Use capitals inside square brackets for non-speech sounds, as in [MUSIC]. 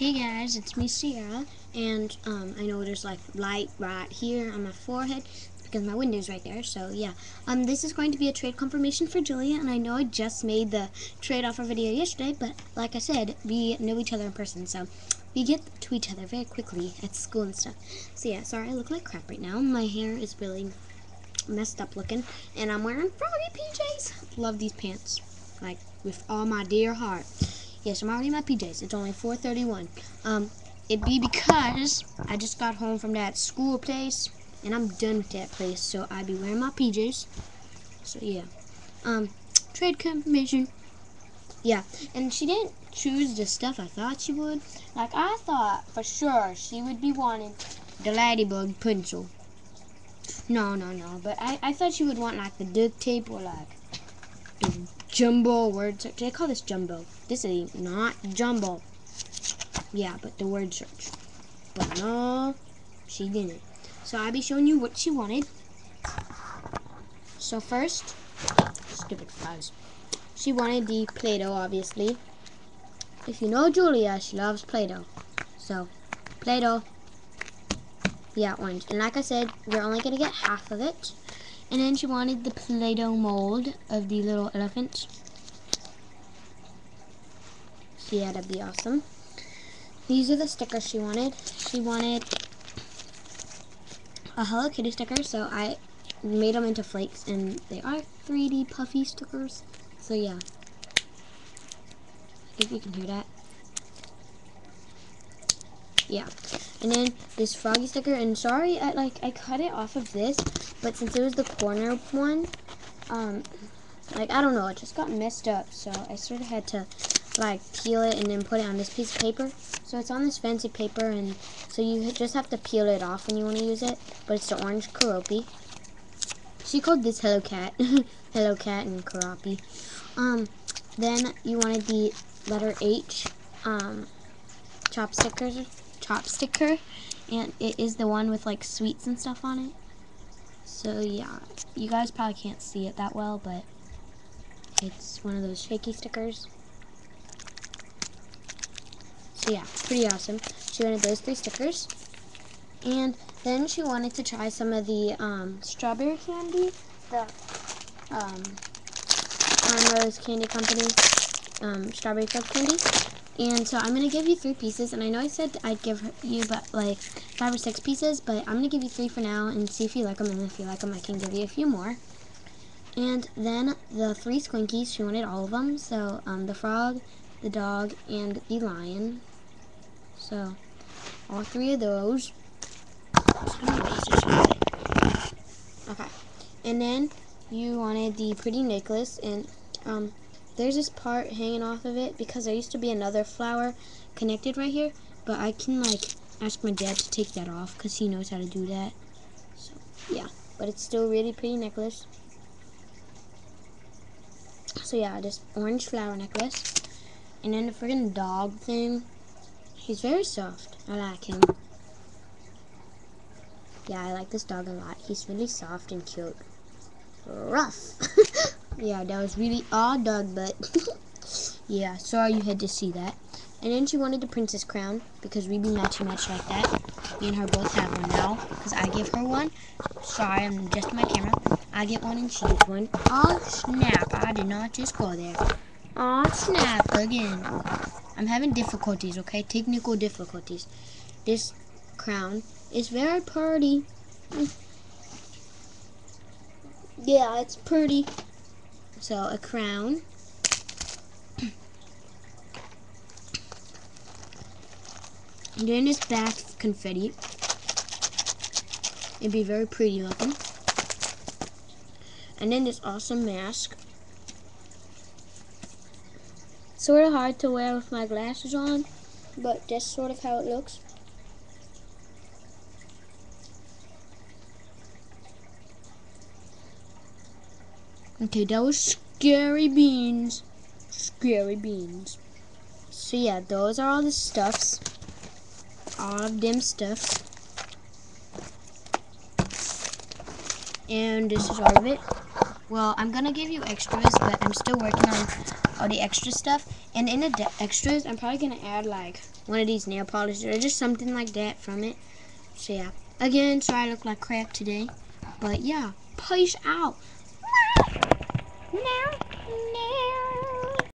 Hey guys, it's me Sierra, and um, I know there's like light right here on my forehead because my window's right there. So yeah, um, this is going to be a trade confirmation for Julia, and I know I just made the trade offer video yesterday, but like I said, we know each other in person, so we get to each other very quickly at school and stuff. So yeah, sorry I look like crap right now. My hair is really messed up looking, and I'm wearing froggy PJs. Love these pants, like with all my dear heart. Yes, I'm already in my PJs. It's only 4:31. Um, it be because I just got home from that school place, and I'm done with that place. So I be wearing my PJs. So yeah. Um, trade confirmation. Yeah, and she didn't choose the stuff I thought she would. Like I thought for sure she would be wanting the ladybug pencil. No, no, no. But I, I thought she would want like the duct tape or like jumbo word search. They call this jumbo. This is not jumbo. Yeah, but the word search. But no, she didn't. So I'll be showing you what she wanted. So first, stupid flies. She wanted the Play-Doh, obviously. If you know Julia, she loves Play-Doh. So, Play-Doh. Yeah, orange. And like I said, you're only going to get half of it. And then she wanted the Play-Doh mold of the little elephant. So yeah, that'd be awesome. These are the stickers she wanted. She wanted a Hello Kitty sticker, so I made them into flakes, and they are 3D puffy stickers. So yeah. If you can hear that. Yeah. And then this froggy sticker, and sorry, I like I cut it off of this, but since it was the corner one, um, like I don't know, it just got messed up, so I sort of had to like peel it and then put it on this piece of paper. So it's on this fancy paper, and so you just have to peel it off when you want to use it. But it's the orange Keroppi. She called this Hello Cat, [LAUGHS] Hello Cat and Keroppi. Um, then you wanted the letter H, um, chopstickers, chopsticker, and it is the one with like sweets and stuff on it. So yeah, you guys probably can't see it that well, but it's one of those shaky stickers. So yeah, pretty awesome. She wanted those three stickers. And then she wanted to try some of the um, strawberry candy, the um, Rose Candy Company um, strawberry fudge candy. And so I'm going to give you three pieces. And I know I said I'd give you but like five or six pieces, but I'm going to give you three for now and see if you like them. And if you like them, I can give you a few more. And then the three Squinkies, she wanted all of them. So um, the frog, the dog, and the lion. So, all three of those. Okay. And then you wanted the pretty necklace, and um, there's this part hanging off of it because there used to be another flower connected right here, but I can like ask my dad to take that off because he knows how to do that. So, yeah. But it's still really pretty necklace. So yeah, this orange flower necklace. And then the friggin' dog thing. He's very soft. I like him. Yeah, I like this dog a lot. He's really soft and cute. Rough. [LAUGHS] yeah, that was really odd dog, but [LAUGHS] yeah, sorry you had to see that. And then she wanted the princess crown because we be matchy match like that. Me and her both have one now because I give her one. Sorry, I'm adjusting my camera. I get one and she gets one. Oh snap! I did not just go there. Oh snap again. I'm having difficulties, okay? Technical difficulties. This crown is very pretty. Mm. Yeah, it's pretty. So, a crown. And then this back confetti. It'd be very pretty looking. And then this awesome mask. Sort of hard to wear with my glasses on, but that's sort of how it looks. Okay, that was scary beans. Scary beans. So yeah, those are all the stuffs. All of them stuffs. And this is all of it. Well, I'm gonna give you extras, but I'm still working on all the extra stuff. And in the extras, I'm probably gonna add like one of these nail polishes or just something like that from it. So yeah. Again, sorry I look like crap today, but yeah, peace out now, now.